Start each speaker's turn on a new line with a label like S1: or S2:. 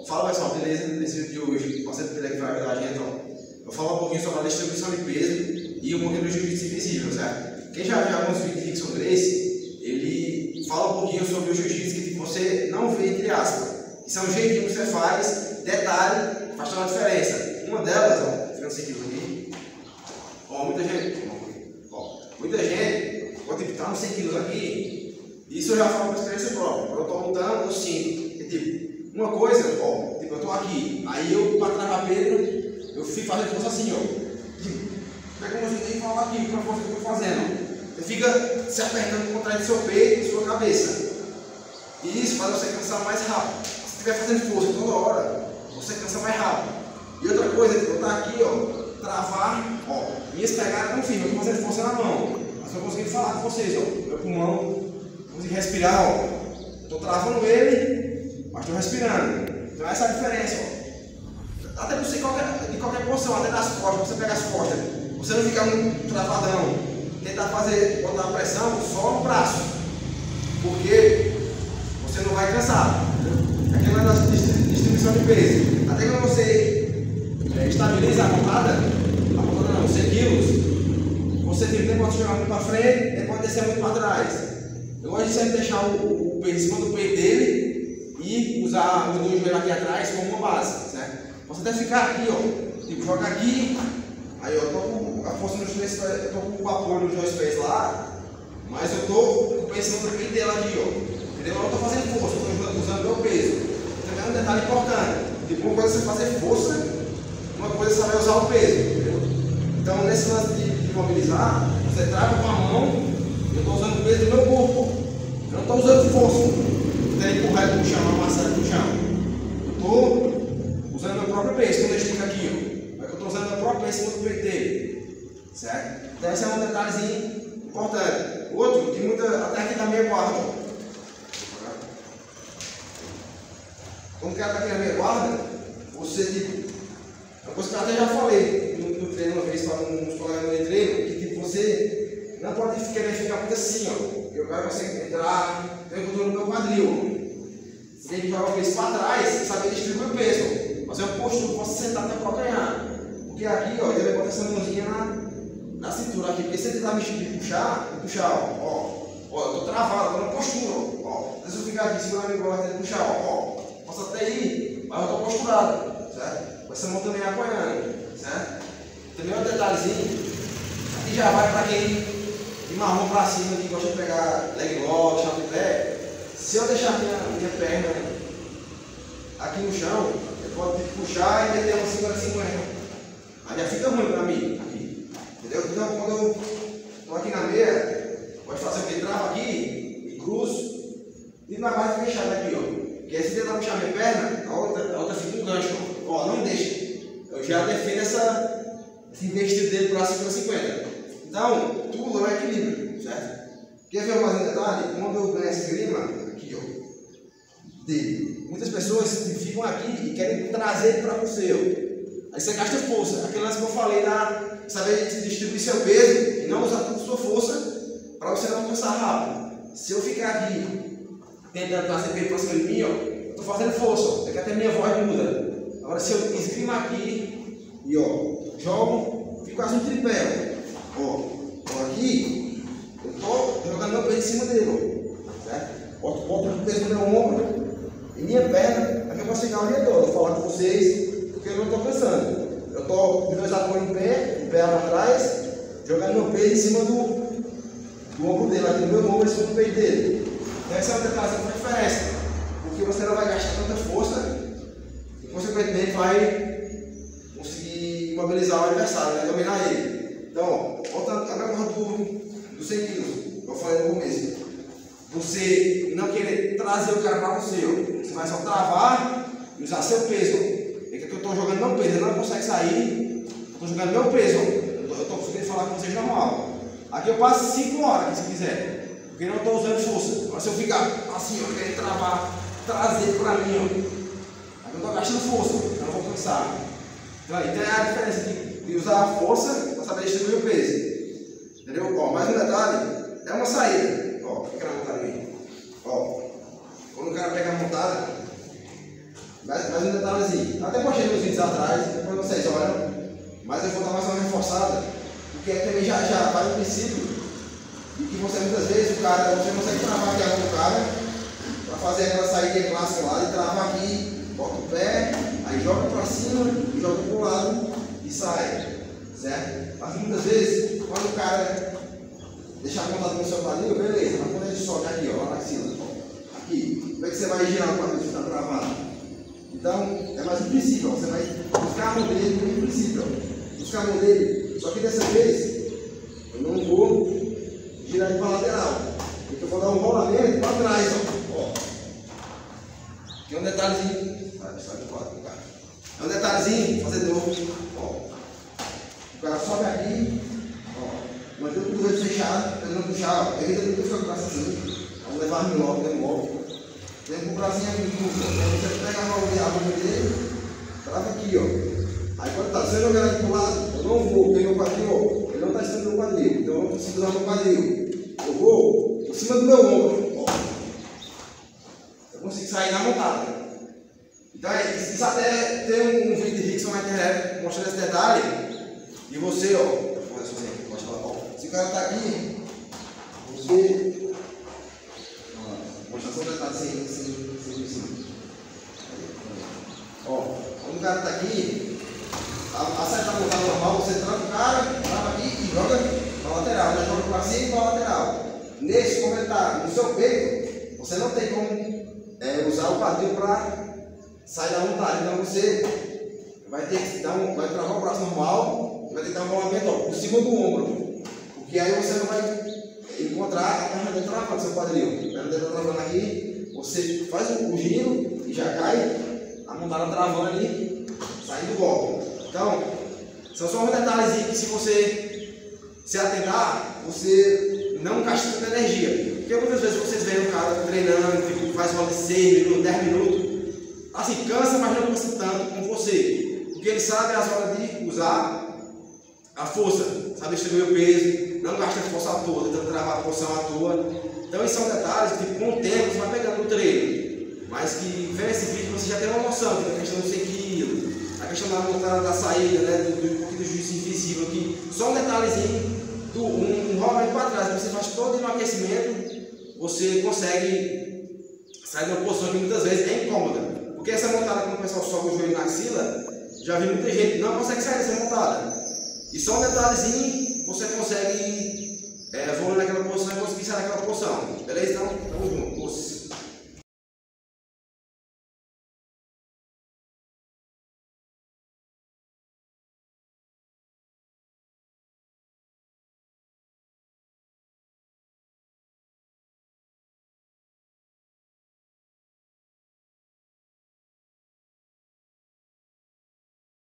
S1: Fala pessoal, beleza? Nesse vídeo de hoje, você que vai ajudar a gente, ó. Eu vou falar um pouquinho sobre a distribuição de peso e um pouquinho do jiu-jitsu invisível, certo? Quem já viu alguns vídeos sobre esse, ele fala um pouquinho sobre o jiu-jitsu que você não vê entre aspas. São jeitinhos que você faz, detalhe, faz toda a diferença. Uma delas, ó, ficando sem aqui. Ó, muita gente, ó, muita gente, pode estar uns 100 quilos aqui, isso eu já falo com experiência própria. Eu estou lutando, eu sinto. É tipo, uma coisa, ó, tipo, eu tô aqui, aí eu, para travar Pedro, eu fico fazendo força assim, ó. Pega uma gente e fala aqui, com a força que eu estou fazendo. Você fica se apertando contra o seu peito e sua cabeça. E isso faz você cansar mais rápido. Se estiver fazendo força toda hora, você cansa mais rápido. E outra coisa, tipo, eu estar aqui, ó, travar, ó, minhas pegadas não firmes, eu estou fazendo força na mão. Mas eu consegui falar com vocês, ó, meu pulmão, consegui respirar, ó. Estou travando ele mas estou respirando. Então essa é a diferença. Ó. Até você qualquer, de qualquer posição, até das costas, você pega as costas, você não fica muito travadão. Tentar fazer, botar a pressão só no braço. Porque você não vai cansar. Aquela é distribuição de peso. Até quando você é, estabiliza a montada, a montada não, 100 quilos, você tem tempo de chegar muito para frente, depois descer muito para trás. Eu gosto de sempre deixar o, o peso em cima do peito dele usar o do joelho aqui atrás como uma base, certo? Posso até ficar aqui, ó, tipo, joga aqui, aí eu tô com a força nos dois pés, eu tô com o apoio nos dois pés lá, mas eu tô pensando peito dela aqui, ó, entendeu? Eu tô fazendo força, eu tô usando meu peso. Também é um detalhe importante, tipo, uma coisa é você fazer força, uma coisa é saber usar o peso, entendeu? Então, nesse lance de, de mobilizar, você trava com a mão, eu estou usando o peso do meu corpo, eu não estou usando força quero empurrar ele para o chão, amassar ele para o chão. Eu estou usando meu próprio peso, quando eu estico aqui, ó. Eu estou usando meu próprio peso no peito dele. Certo? Então esse é um detalhezinho importante. Outro, que muita, até aqui na minha guarda. Quando o cara está aqui na minha guarda, você tipo. É uma coisa que eu até já falei no, no treino uma vez para uns colegas de treino, que tipo, você não pode querer ficar muito assim, ó. Eu quero você entrar, tem o no meu quadril tem que jogar o peso para trás e saber distribuir o peso. Fazer um postura, posso sentar até o calcanhar. Porque aqui, ó, ele vai botar essa mãozinha na, na cintura aqui. Porque se ele tentar mexer e puxar, puxar, ó, ó. Ó, eu tô travado, tô na postura, ó. Deixa eu ficar aqui, segurando a minha bola e puxar, ó, ó. Posso até ir, mas eu tô posturado, certo? Com essa mão também apoiando, certo? Também um detalhezinho. Aqui já vai para quem de marrom para cima, que gosta de pegar leg lock, chave pé. Se eu deixar minha, minha perna aqui no chão, eu posso puxar e meter uma 50 50. Aí já fica ruim para mim. Aqui. Entendeu? Então quando eu estou aqui na meia, pode fazer o que? Trava aqui e cruzo. E na base fechada aqui, ó. Porque aí se tentar puxar minha perna, a outra, a outra fica um gancho. Ó, não deixa. Eu já defendo essa, esse investido dele para 50 50. Então, tudo é equilíbrio, certo? Quer ver mais um detalhe? Quando eu ganho esse clima, dele. Muitas pessoas ficam aqui e querem trazer para você. Aí você gasta força. Aquele que eu falei lá, saber distribuir seu peso e não usar toda a sua força para você não alcançar rápido. Se eu ficar aqui tentando trazer peso para cima de mim, ó, eu estou fazendo força. Daqui até minha voz muda. Agora se eu esgrimar aqui e ó, jogo, fico quase um tripé. Ó, ó aqui, eu estou jogando meu peso em cima dele. Ó, certo? Boto, boto o peso no meu ombro e minha perna é que eu posso chegar o dia todo, vou falar com vocês, porque eu estou cansando. Eu estou com dois apoios pé, o pé lá atrás, jogando meu peito em cima do, do ombro dele, aqui no meu ombro, em cima do peito dele. Então essa é uma declaração de diferença, porque você não vai gastar tanta força e consequentemente vai conseguir imobilizar o adversário, né? dominar ele. Então, voltando a mesma do, do 100 quilos, eu falei no começo. Você não querer trazer o cara para você, você vai só travar e usar seu peso. Eu estou jogando meu peso, ele não consegue sair, estou jogando meu peso. Eu estou conseguindo falar com vocês normal. Aqui eu passo 5 horas, se quiser, porque não estou usando força. Mas se eu ficar assim, ó, querendo travar, trazer para mim, ó, aqui eu estou gastando força, eu não vou cansar. Então, então é a diferença de, de usar a força para saber distribuir o peso. Entendeu? Ó, mais um detalhe, é uma saída. Ó, fica na montada aí. Ó, quando o cara pega a montada, vai mais um detalhezinho. Até postei atrás, depois vocês olham, mas eu vou dar mais uma reforçada, porque também já, já vai no princípio e que você muitas vezes o cara, você consegue travar aqui a mão do cara para fazer aquela saída clássica lá e trava aqui, bota o pé, aí joga para cima joga para o lado e sai. Certo? Mas muitas vezes, quando o cara deixar apontado no seu quadril, beleza, mas quando ele sobe aqui, ó, lá na cima, aqui, como é que você vai girar o quadril se está travado? Então, é mais um princípio, você vai buscar a mão dele no princípio, ó, buscar a mão dele, só que dessa vez eu não vou girar ele para a lateral. Porque eu vou dar um rolamento para trás, ó. Tem um detalhezinho. Sai quadro, cara. É um detalhezinho, fazer novo. Ó. O cara sobe aqui. Mantém o cotovelo fechado, tentando puxar, ó. Evita que ficar com o braço assim. Vamos levar no logo, logo. Vem com o bracinho aqui junto, ó. Você pega a mão dele, trava aqui, ó. Aí quando tá sendo jogando aqui pro lado, eu não vou, porque meu quadril, ó, ele não está estando no quadril, então eu vou segurar meu quadril. Eu vou por cima do meu ombro. Ó. Eu consigo sair na montada. Então, é, isso até tem um, um vídeo de Rickson na internet mostrando esse detalhe. E você, ó, pode falar, ó, se o cara tá aqui, você. Só sem, sem. Ó, quando o cara tá aqui, acerta a montada normal, você tranca o cara, trava aqui e joga para lateral, já joga para cima e para lateral. Nesse, está no seu peito, você não tem como é, usar o quadril para sair da montada. Então você vai ter que dar um, vai travar o braço normal, vai ter que dar um rolamento por cima do ombro. Porque aí você não vai encontrar a perna travando seu quadril. A perna dele travando aqui, você faz o, giro e já cai a montada travando ali, saindo do golpe. Então, são só uns detalhes que se você se atentar, você não gasta tanta energia. Porque muitas vezes vocês veem o cara treinando, tipo, faz uma de 6 minutos, 10 minutos, assim, cansa, mas não cansa tanto como você. Porque ele sabe as horas de usar a força, sabe distribuir o peso, não gasta a força à toa, tentando travar a porção à toa. Então, esses são detalhes que, com o tempo, você vai pegando no treino. Mas que, vendo esse vídeo, você já tem uma noção da questão do 100 quilos, a questão da montada da saída, né, do, do, do juízo invisível aqui. Só um detalhezinho, do, um, um rolamento para trás, você faz todo no aquecimento, você consegue sair de uma posição que muitas vezes é incômoda. Porque essa montada, quando o pessoal sobe o joelho na axila, já vi muita gente não consegue sair dessa montada. E só um detalhezinho, você consegue é, evoluir naquela posição e conseguir sair daquela posição. Beleza? Então, tamo junto.